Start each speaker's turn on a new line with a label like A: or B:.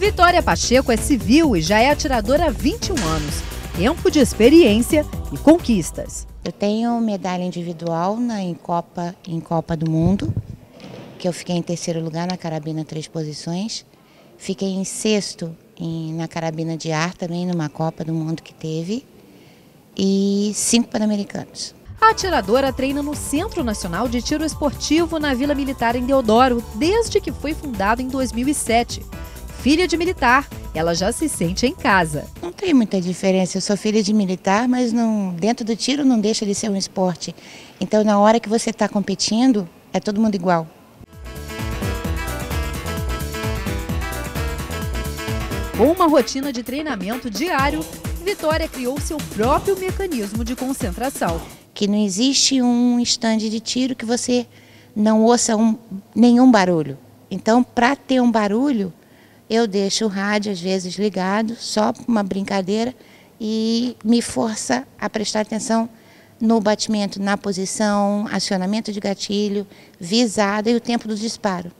A: Vitória Pacheco é civil e já é atiradora há 21 anos. Tempo de experiência e conquistas.
B: Eu tenho medalha individual na, em, Copa, em Copa do Mundo, que eu fiquei em terceiro lugar na carabina três posições. Fiquei em sexto em, na carabina de ar também, numa Copa do Mundo que teve. E cinco pan-americanos.
A: A atiradora treina no Centro Nacional de Tiro Esportivo na Vila Militar em Deodoro, desde que foi fundado em 2007. Filha de militar, ela já se sente em casa.
B: Não tem muita diferença. Eu sou filha de militar, mas não, dentro do tiro não deixa de ser um esporte. Então, na hora que você está competindo, é todo mundo igual.
A: Com uma rotina de treinamento diário, Vitória criou seu próprio mecanismo de concentração.
B: Que não existe um estande de tiro que você não ouça um, nenhum barulho. Então, para ter um barulho, eu deixo o rádio às vezes ligado, só uma brincadeira, e me força a prestar atenção no batimento, na posição, acionamento de gatilho, visada e o tempo do disparo.